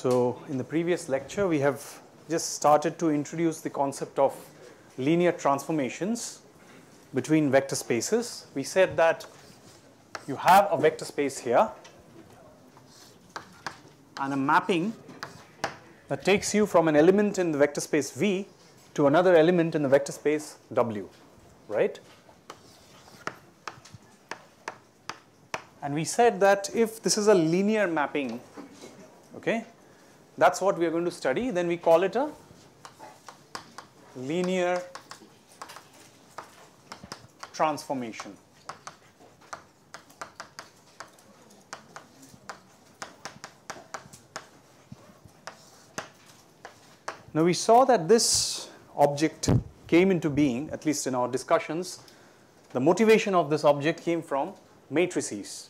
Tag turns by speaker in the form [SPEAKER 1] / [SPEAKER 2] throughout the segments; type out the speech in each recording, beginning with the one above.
[SPEAKER 1] So in the previous lecture, we have just started to introduce the concept of linear transformations between vector spaces. We said that you have a vector space here and a mapping that takes you from an element in the vector space V to another element in the vector space W, right? And we said that if this is a linear mapping, okay, that's what we are going to study, then we call it a linear transformation. Now we saw that this object came into being, at least in our discussions, the motivation of this object came from matrices.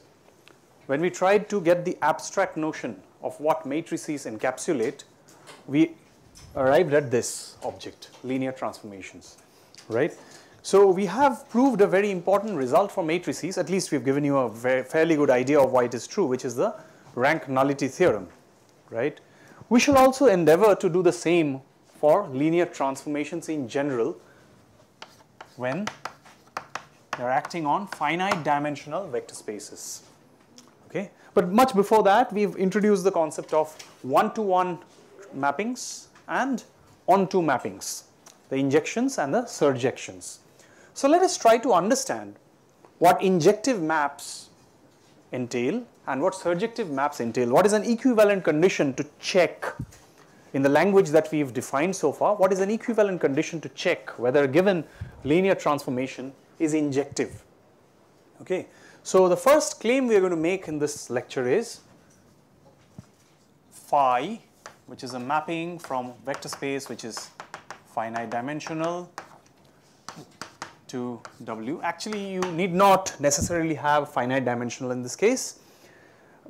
[SPEAKER 1] When we tried to get the abstract notion of what matrices encapsulate, we arrived at this object, linear transformations, right? So we have proved a very important result for matrices, at least we've given you a very, fairly good idea of why it is true, which is the rank nullity theorem, right? We shall also endeavor to do the same for linear transformations in general when they're acting on finite dimensional vector spaces. Okay? But much before that, we've introduced the concept of one-to-one -one mappings and onto mappings, the injections and the surjections. So let us try to understand what injective maps entail and what surjective maps entail. What is an equivalent condition to check in the language that we've defined so far, what is an equivalent condition to check whether a given linear transformation is injective? Okay, so the first claim we are going to make in this lecture is phi, which is a mapping from vector space which is finite dimensional to W. Actually, you need not necessarily have finite dimensional in this case,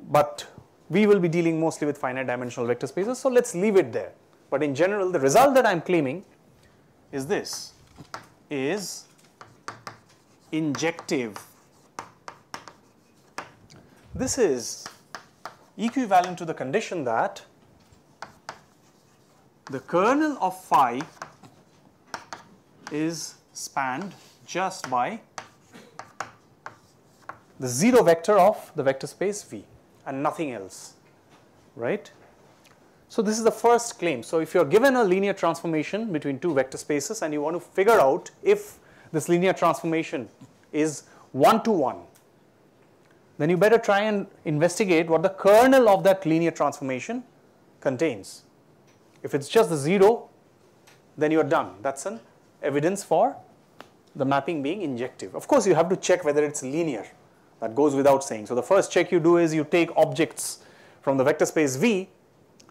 [SPEAKER 1] but we will be dealing mostly with finite dimensional vector spaces, so let's leave it there. But in general, the result that I'm claiming is this, is injective. This is equivalent to the condition that the kernel of phi is spanned just by the zero vector of the vector space V and nothing else, right? So this is the first claim. So if you're given a linear transformation between two vector spaces and you want to figure out if this linear transformation is one to one, then you better try and investigate what the kernel of that linear transformation contains. If it's just the zero, then you're done. That's an evidence for the mapping being injective. Of course, you have to check whether it's linear. That goes without saying. So the first check you do is you take objects from the vector space V,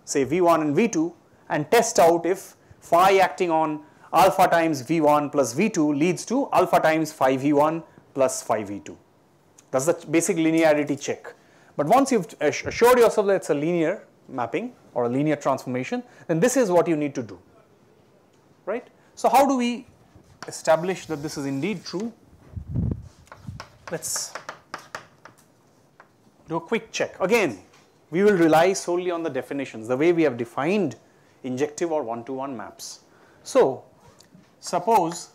[SPEAKER 1] say V1 and V2, and test out if phi acting on alpha times V1 plus V2 leads to alpha times phi V1 plus phi V2. That's the basic linearity check. But once you've assured yourself that it's a linear mapping or a linear transformation, then this is what you need to do, right? So how do we establish that this is indeed true? Let's do a quick check. Again, we will rely solely on the definitions, the way we have defined injective or one-to-one -one maps. So, suppose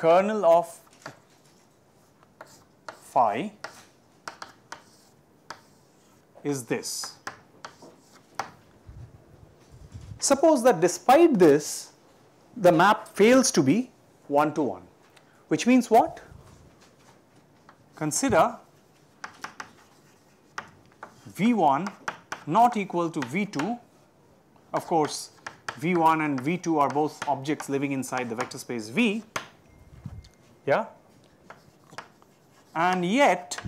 [SPEAKER 1] kernel of phi is this. Suppose that despite this, the map fails to be one-to-one. which means what? Consider V1 not equal to V2. Of course, V1 and V2 are both objects living inside the vector space V. Yeah? And yet,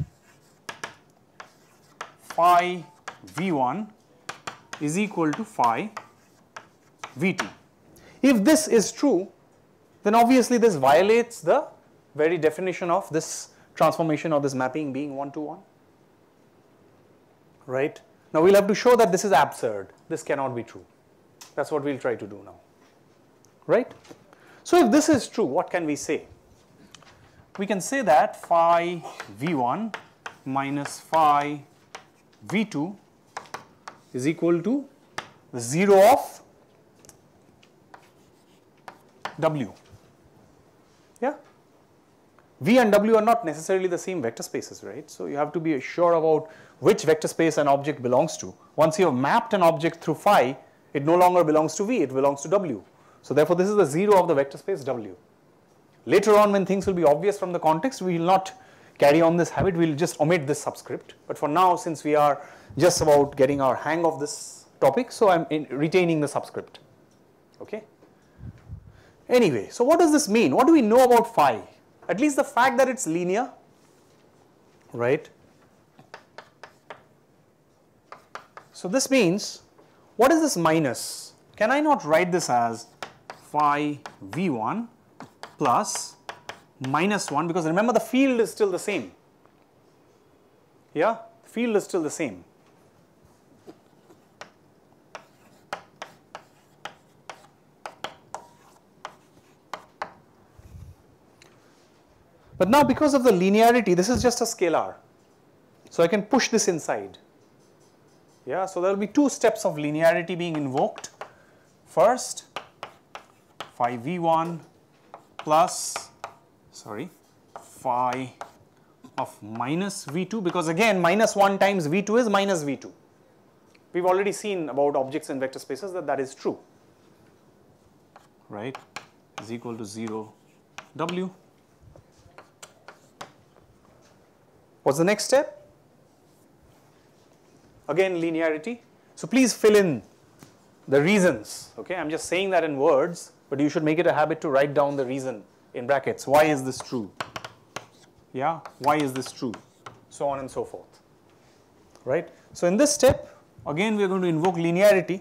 [SPEAKER 1] phi V1 is equal to phi V2. If this is true, then obviously this violates the very definition of this transformation or this mapping being one-to-one. -one. Right? Now we'll have to show that this is absurd. This cannot be true. That's what we'll try to do now. Right? So if this is true, what can we say? We can say that phi v1 minus phi v2 is equal to 0 of w. Yeah? V and W are not necessarily the same vector spaces, right? So you have to be sure about which vector space an object belongs to. Once you have mapped an object through phi, it no longer belongs to V, it belongs to W. So therefore this is the 0 of the vector space W. Later on when things will be obvious from the context, we will not carry on this habit, we will just omit this subscript. But for now, since we are just about getting our hang of this topic, so I am retaining the subscript. Okay. Anyway, so what does this mean? What do we know about phi? At least the fact that it's linear, right? So this means, what is this minus? Can I not write this as phi v1 plus minus 1 because remember the field is still the same. Yeah, field is still the same. But now because of the linearity, this is just a scalar. So I can push this inside. Yeah, so there will be two steps of linearity being invoked. First, phi v1 plus, sorry, phi of minus v2 because again minus 1 times v2 is minus v2. We've already seen about objects in vector spaces that that is true, right, is equal to 0 w. What's the next step? Again linearity. So please fill in the reasons, okay. I am just saying that in words, but you should make it a habit to write down the reason in brackets. Why is this true? Yeah, why is this true? So on and so forth, right. So in this step, again we are going to invoke linearity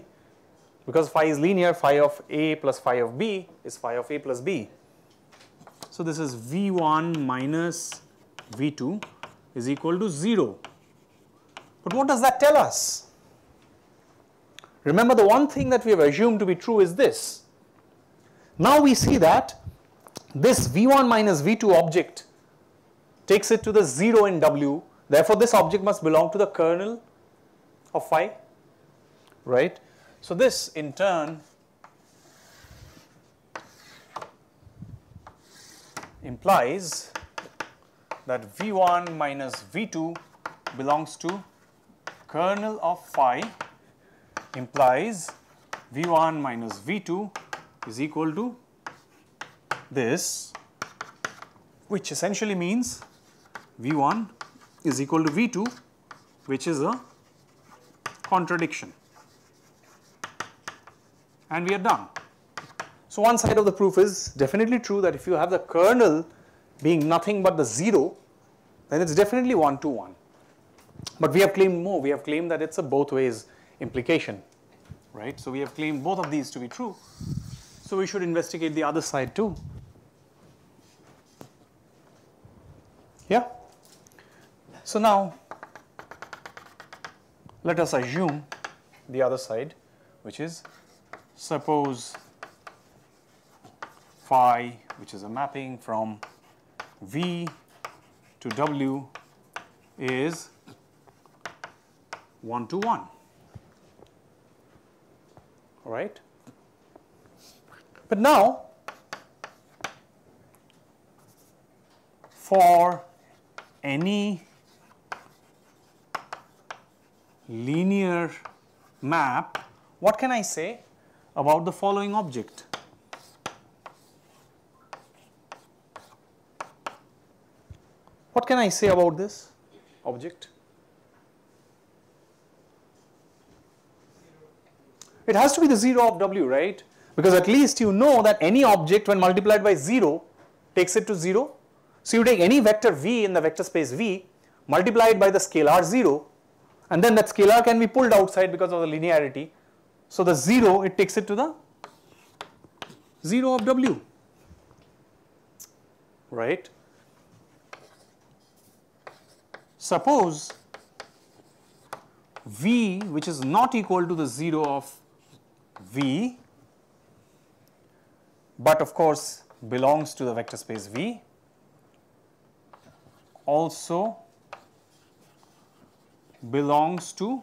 [SPEAKER 1] because phi is linear, phi of A plus phi of B is phi of A plus B. So this is V1 minus V2 is equal to 0. But what does that tell us? Remember the one thing that we have assumed to be true is this. Now we see that this V1 minus V2 object takes it to the 0 in W. Therefore, this object must belong to the kernel of phi, right? So, this in turn implies that V1 minus V2 belongs to kernel of phi implies V1 minus V2 is equal to this which essentially means V1 is equal to V2 which is a contradiction and we are done. So one side of the proof is definitely true that if you have the kernel being nothing but the 0, then it's definitely 1 to 1. But we have claimed more, we have claimed that it's a both ways implication, right. So we have claimed both of these to be true. So we should investigate the other side too. Yeah. So now let us assume the other side which is suppose phi which is a mapping from V to W is 1 to 1, all right. But now, for any linear map, what can I say about the following object? What can I say about this object? It has to be the 0 of w, right? Because at least you know that any object when multiplied by 0 takes it to 0. So you take any vector v in the vector space v multiplied by the scalar 0 and then that scalar can be pulled outside because of the linearity. So the 0 it takes it to the 0 of w, right? Suppose V which is not equal to the 0 of V but of course belongs to the vector space V also belongs to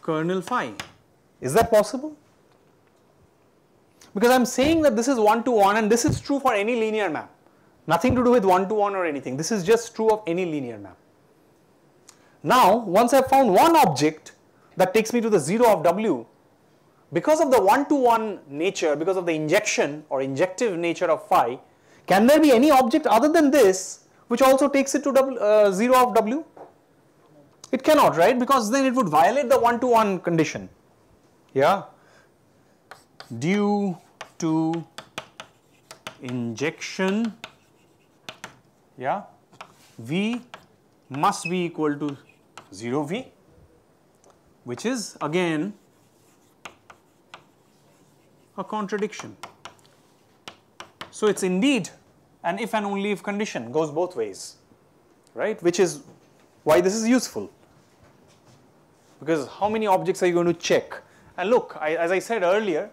[SPEAKER 1] kernel phi. Is that possible? Because I am saying that this is one to one and this is true for any linear map. Nothing to do with one to one or anything. This is just true of any linear map. Now, once I have found one object that takes me to the 0 of W, because of the one to one nature, because of the injection or injective nature of phi, can there be any object other than this which also takes it to w, uh, 0 of W? It cannot, right? Because then it would violate the one to one condition. Yeah. Due to injection, yeah, V must be equal to 0 V, which is again a contradiction. So it's indeed an if and only if condition goes both ways, right? Which is why this is useful. Because how many objects are you going to check? And look, I, as I said earlier,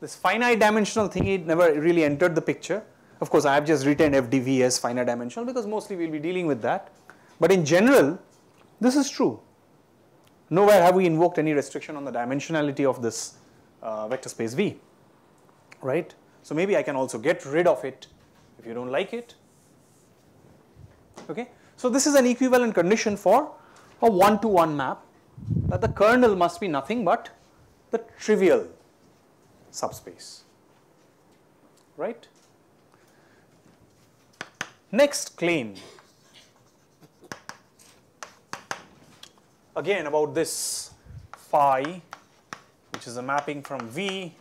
[SPEAKER 1] this finite dimensional thing it never really entered the picture. Of course, I have just written FDV as finite dimensional because mostly we will be dealing with that. But in general, this is true. Nowhere have we invoked any restriction on the dimensionality of this uh, vector space V, right? So maybe I can also get rid of it if you don't like it. Okay. So this is an equivalent condition for a one-to-one -one map that the kernel must be nothing but the trivial subspace, right? Next claim, again about this phi, which is a mapping from V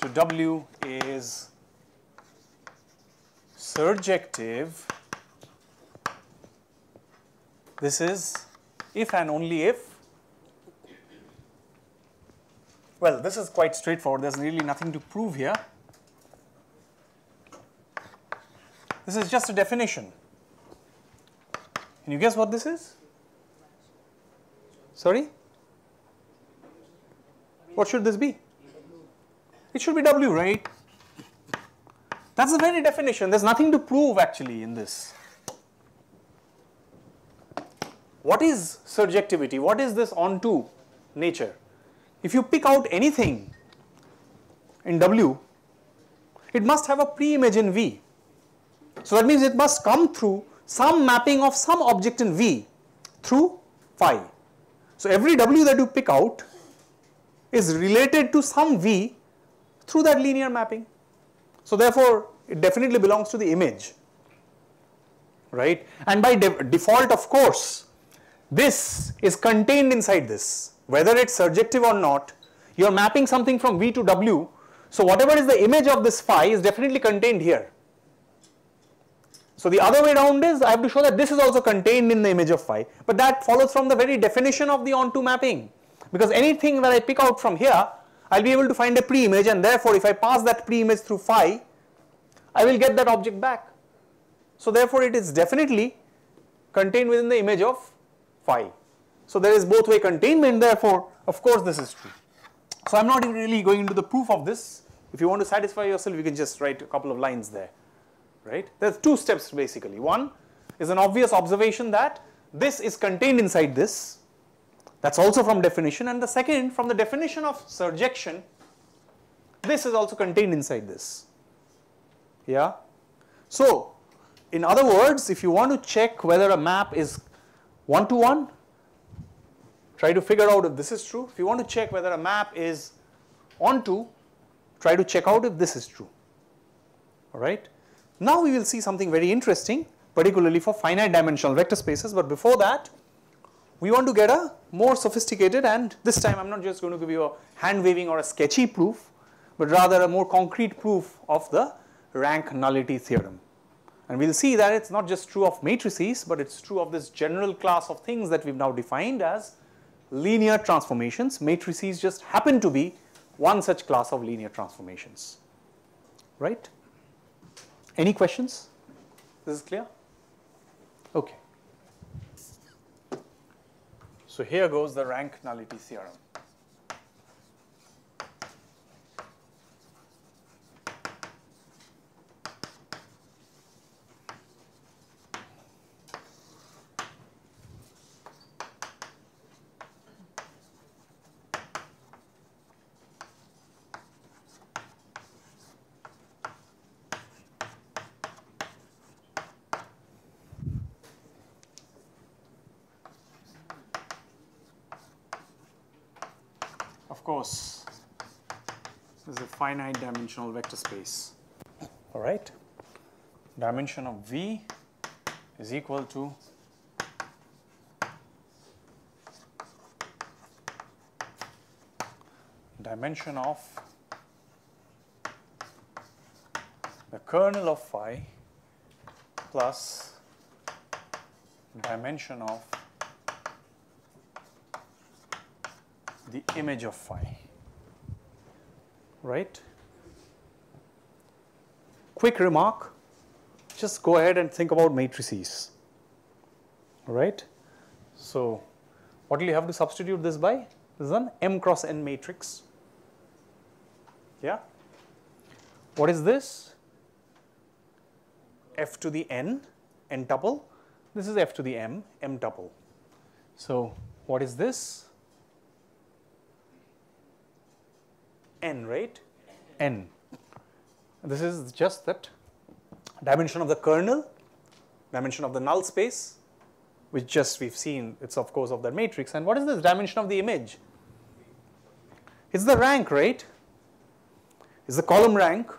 [SPEAKER 1] to W is surjective. This is if and only if well, this is quite straightforward. There's really nothing to prove here. This is just a definition. Can you guess what this is? Sorry? What should this be? It should be W, right? That's the very definition. There's nothing to prove actually in this. What is surjectivity? What is this onto nature? if you pick out anything in W, it must have a pre-image in V. So that means it must come through some mapping of some object in V through phi. So every W that you pick out is related to some V through that linear mapping. So therefore, it definitely belongs to the image, right? And by de default, of course, this is contained inside this whether it's surjective or not, you're mapping something from V to W. So whatever is the image of this phi is definitely contained here. So the other way around is I have to show that this is also contained in the image of phi. But that follows from the very definition of the onto mapping. Because anything that I pick out from here, I'll be able to find a pre-image and therefore if I pass that pre-image through phi, I will get that object back. So therefore it is definitely contained within the image of phi. So there is both way containment therefore of course this is true. So I am not really going into the proof of this. If you want to satisfy yourself you can just write a couple of lines there, right. There are two steps basically. One is an obvious observation that this is contained inside this. That is also from definition and the second from the definition of surjection this is also contained inside this. Yeah. So in other words if you want to check whether a map is one to one try to figure out if this is true. If you want to check whether a map is onto, try to check out if this is true. Alright. Now we will see something very interesting particularly for finite dimensional vector spaces but before that we want to get a more sophisticated and this time I am not just going to give you a hand waving or a sketchy proof but rather a more concrete proof of the rank nullity theorem. And we will see that it is not just true of matrices but it is true of this general class of things that we have now defined as linear transformations. Matrices just happen to be one such class of linear transformations, right? Any questions? This is clear? Okay. So here goes the rank nullity theorem. course, is a finite dimensional vector space. All right. Dimension of V is equal to dimension of the kernel of phi plus dimension of the image of phi, right? Quick remark, just go ahead and think about matrices, right? So, what will you have to substitute this by? This is an m cross n matrix, yeah? What is this? f to the n, n tuple. This is f to the m, m tuple. So, what is this? N, right? n. This is just that dimension of the kernel, dimension of the null space, which just we've seen, it's of course of that matrix. And what is this dimension of the image? It's the rank, right? It's the column rank,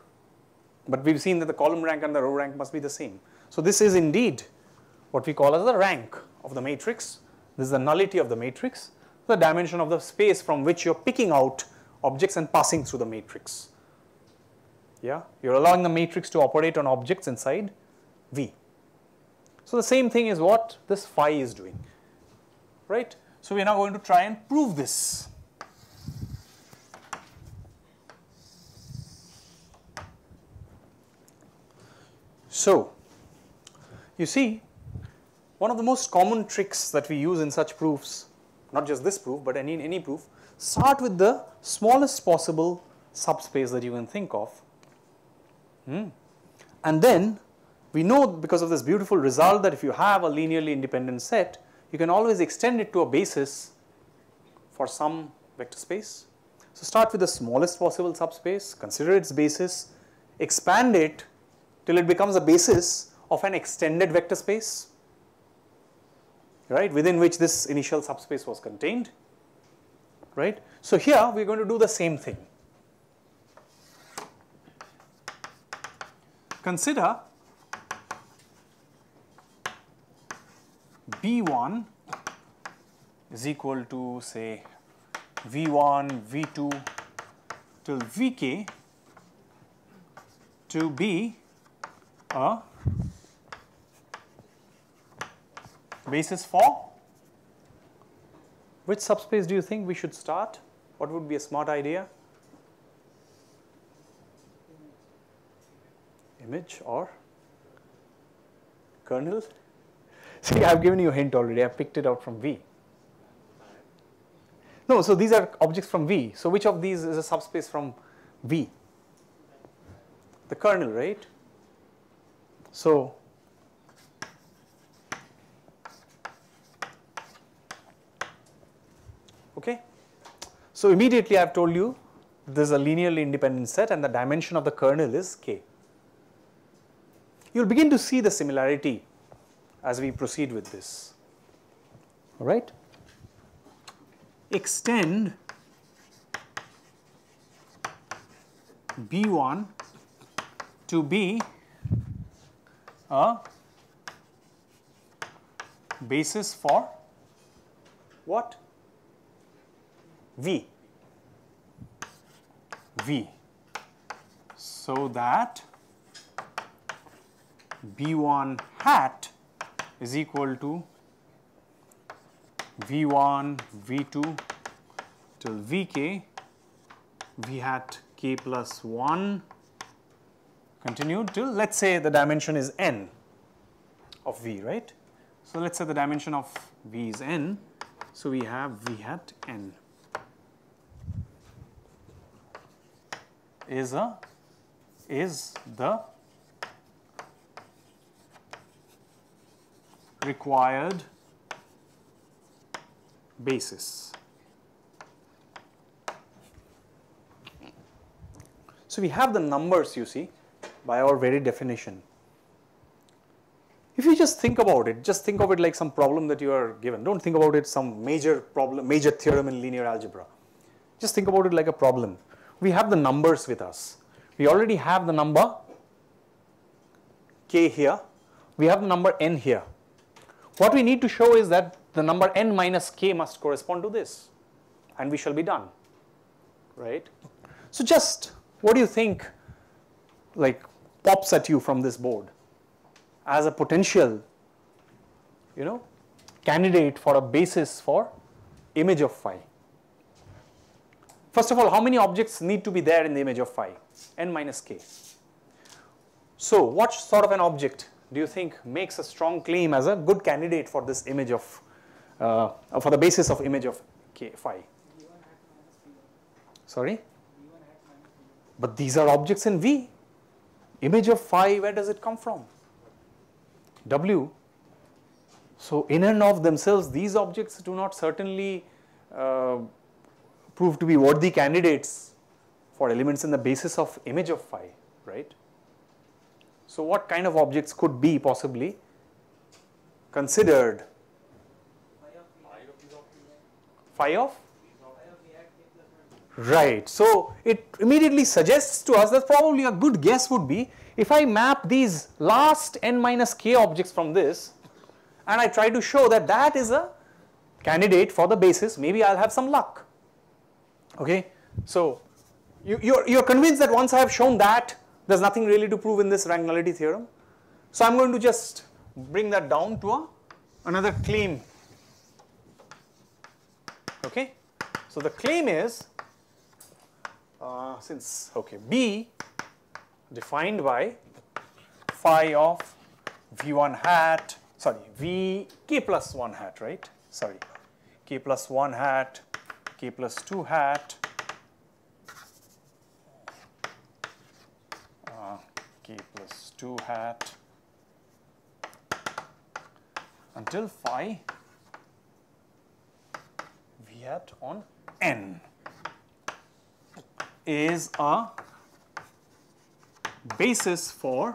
[SPEAKER 1] but we've seen that the column rank and the row rank must be the same. So this is indeed what we call as the rank of the matrix. This is the nullity of the matrix, the dimension of the space from which you're picking out objects and passing through the matrix. Yeah, you're allowing the matrix to operate on objects inside V. So the same thing is what this phi is doing, right? So we are now going to try and prove this. So you see, one of the most common tricks that we use in such proofs, not just this proof, but any, any proof, start with the smallest possible subspace that you can think of. Hmm. And then we know because of this beautiful result that if you have a linearly independent set, you can always extend it to a basis for some vector space. So start with the smallest possible subspace, consider its basis, expand it till it becomes a basis of an extended vector space, right, within which this initial subspace was contained right. So here we are going to do the same thing. Consider B1 is equal to say V1, V2 till Vk to be a basis for which subspace do you think we should start? What would be a smart idea? Image or kernel? See, I have given you a hint already. I picked it out from V. No, so these are objects from V. So which of these is a subspace from V? The kernel, right? So Okay. So immediately I have told you this is a linearly independent set and the dimension of the kernel is k. You will begin to see the similarity as we proceed with this. All right. Extend B1 to be a basis for what? V. V. So that B1 hat is equal to V1, V2 till Vk, V hat k plus 1 continued till let us say the dimension is n of V, right. So, let us say the dimension of V is n. So, we have V hat n. is a is the required basis. So we have the numbers you see by our very definition. If you just think about it, just think of it like some problem that you are given. Don't think about it some major problem, major theorem in linear algebra. Just think about it like a problem. We have the numbers with us. We already have the number k here. We have the number n here. What we need to show is that the number n minus k must correspond to this and we shall be done, right? So just what do you think like pops at you from this board as a potential, you know, candidate for a basis for image of phi? First of all, how many objects need to be there in the image of phi? n minus k. So what sort of an object do you think makes a strong claim as a good candidate for this image of, uh, for the basis of image of k phi? Sorry? But these are objects in V. Image of phi, where does it come from? W. So in and of themselves, these objects do not certainly uh, prove to be worthy candidates for elements in the basis of image of phi, right? So what kind of objects could be possibly considered phi of Right. So it immediately suggests to us that probably a good guess would be if I map these last n minus k objects from this and I try to show that that is a candidate for the basis, maybe I'll have some luck. Okay. So you, you're, you're convinced that once I have shown that, there's nothing really to prove in this rank nullity theorem. So I'm going to just bring that down to a, another claim. Okay. So the claim is uh, since okay B defined by phi of v1 hat sorry v k plus 1 hat right sorry k plus 1 hat k plus 2 hat. Uh, k plus 2 hat. Until phi v hat on n. Is a basis for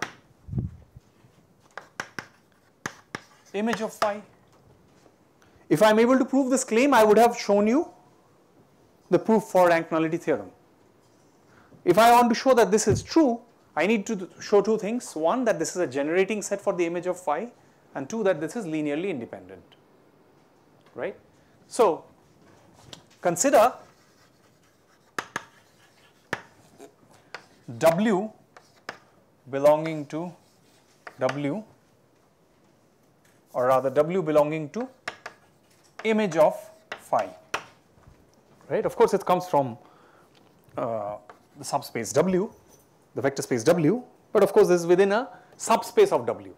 [SPEAKER 1] image of phi. If I am able to prove this claim, I would have shown you the proof for rank nullity theorem. If I want to show that this is true, I need to show two things. One, that this is a generating set for the image of phi and two, that this is linearly independent, right. So, consider W belonging to W or rather W belonging to image of phi, right. Of course, it comes from uh, the subspace W, the vector space W, but of course, this is within a subspace of W,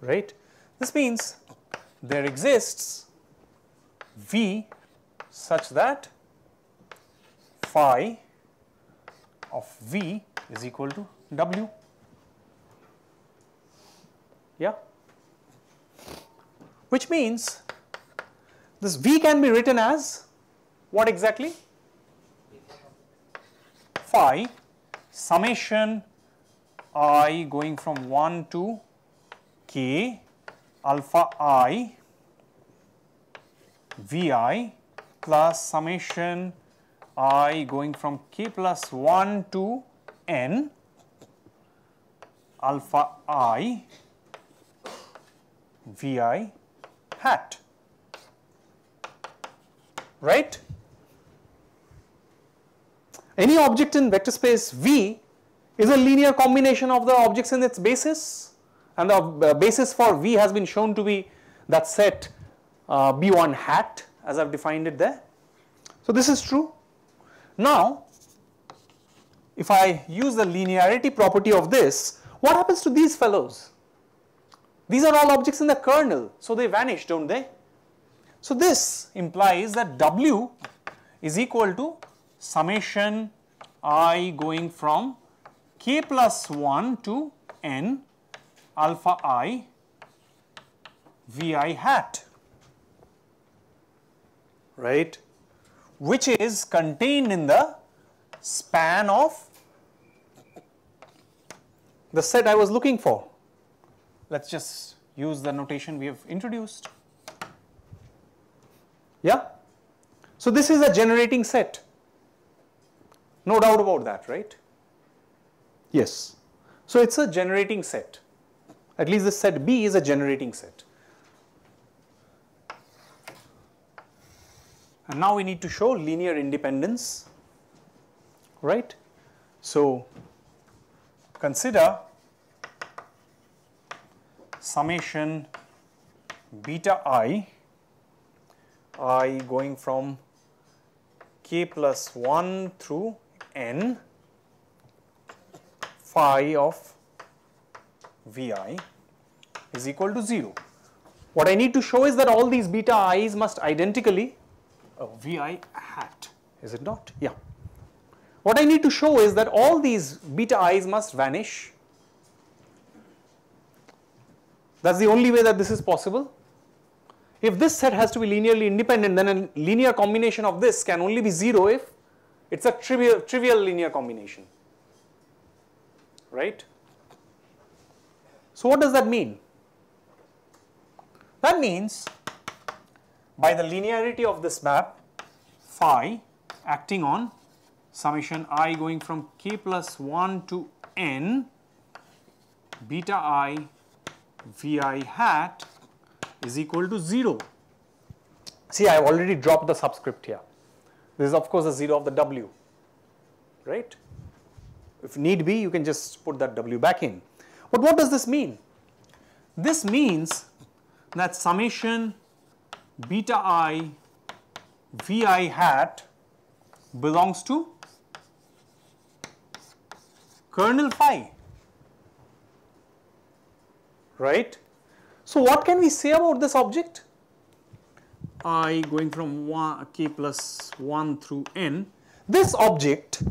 [SPEAKER 1] right. This means there exists V such that phi of V is equal to W. Yeah. Which means this V can be written as what exactly? Phi summation i going from 1 to k alpha i vi plus summation i going from k plus 1 to n alpha i vi hat right any object in vector space v is a linear combination of the objects in its basis and the uh, basis for v has been shown to be that set uh, b1 hat as I've defined it there. So this is true. Now if I use the linearity property of this, what happens to these fellows? These are all objects in the kernel, so they vanish, don't they? So this implies that W is equal to summation i going from k plus 1 to n alpha i vi hat, right, which is contained in the span of the set I was looking for. Let's just use the notation we have introduced. Yeah. So this is a generating set. No doubt about that, right? Yes. So it's a generating set. At least the set B is a generating set. And now we need to show linear independence, right? So consider summation beta i, i going from k plus 1 through n phi of vi is equal to 0. What I need to show is that all these beta i's must identically vi hat, is it not? Yeah. What I need to show is that all these beta i's must vanish. That's the only way that this is possible. If this set has to be linearly independent, then a linear combination of this can only be 0 if it's a trivial, trivial linear combination. Right? So what does that mean? That means by the linearity of this map, phi acting on summation i going from k plus 1 to n beta i vi hat is equal to 0. See, I have already dropped the subscript here. This is of course a 0 of the w, right? If need be, you can just put that w back in. But what does this mean? This means that summation beta i vi hat belongs to kernel phi, right? So what can we say about this object? I going from 1 k plus 1 through n. This object,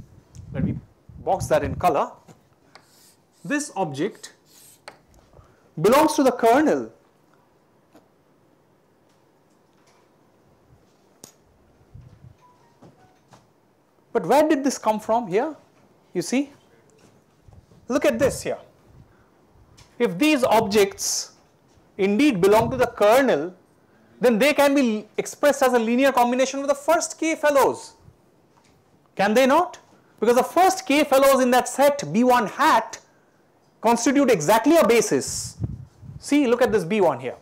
[SPEAKER 1] let me box that in color. This object belongs to the kernel But where did this come from here? You see? Look at this here. If these objects indeed belong to the kernel, then they can be expressed as a linear combination of the first k fellows. Can they not? Because the first k fellows in that set B1 hat constitute exactly a basis. See, look at this B1 here.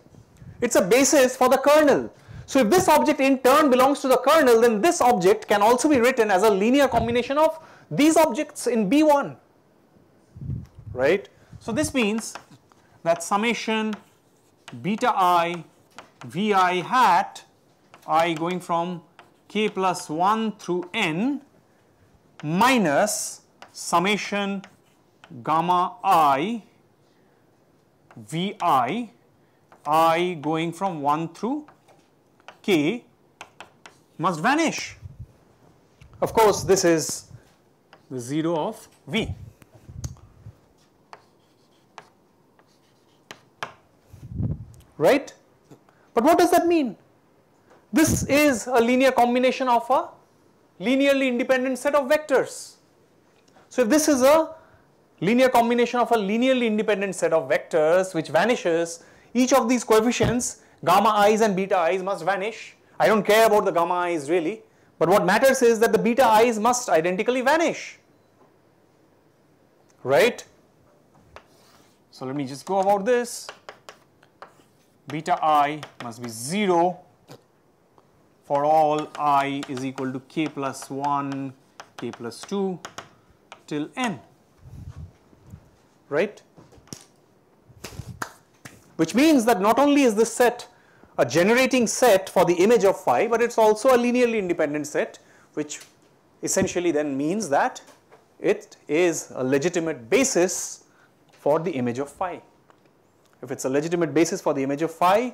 [SPEAKER 1] It's a basis for the kernel. So if this object in turn belongs to the kernel, then this object can also be written as a linear combination of these objects in B1, right? So this means that summation beta i vi hat i going from k plus 1 through n minus summation gamma i vi i going from 1 through k must vanish. Of course, this is the 0 of v. right? But what does that mean? This is a linear combination of a linearly independent set of vectors. So if this is a linear combination of a linearly independent set of vectors which vanishes, each of these coefficients gamma i's and beta i's must vanish. I don't care about the gamma i's really, but what matters is that the beta i's must identically vanish, right? So let me just go about this beta i must be 0 for all i is equal to k plus 1, k plus 2 till n, right? Which means that not only is this set a generating set for the image of phi, but it's also a linearly independent set, which essentially then means that it is a legitimate basis for the image of phi. If it's a legitimate basis for the image of phi,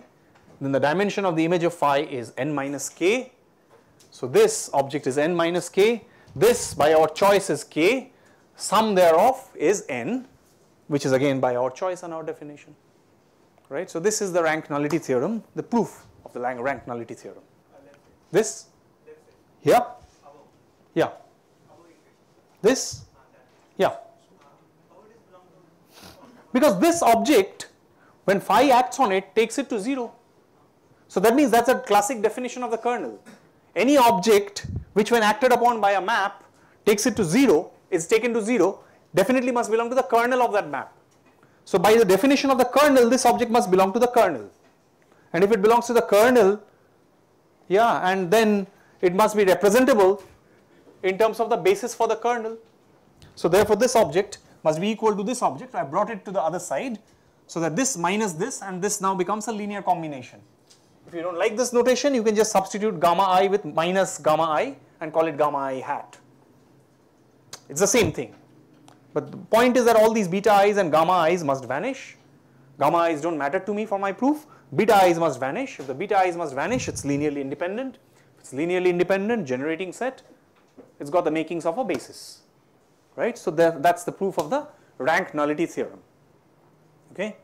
[SPEAKER 1] then the dimension of the image of phi is n minus k. So this object is n minus k. This by our choice is k. Sum thereof is n, which is again by our choice and our definition. Right? So this is the rank nullity theorem, the proof of the rank nullity theorem. This? Yeah? Yeah. This? Yeah. Because this object when phi acts on it, takes it to 0. So that means that's a classic definition of the kernel. Any object which when acted upon by a map takes it to 0, is taken to 0, definitely must belong to the kernel of that map. So by the definition of the kernel, this object must belong to the kernel. And if it belongs to the kernel, yeah, and then it must be representable in terms of the basis for the kernel. So therefore this object must be equal to this object. I brought it to the other side so that this minus this and this now becomes a linear combination. If you don't like this notation, you can just substitute gamma i with minus gamma i and call it gamma i hat. It's the same thing. But the point is that all these beta i's and gamma i's must vanish. Gamma i's don't matter to me for my proof. Beta i's must vanish. If the beta i's must vanish, it's linearly independent. If it's linearly independent, generating set, it's got the makings of a basis. Right? So that's the proof of the rank nullity theorem. Okay?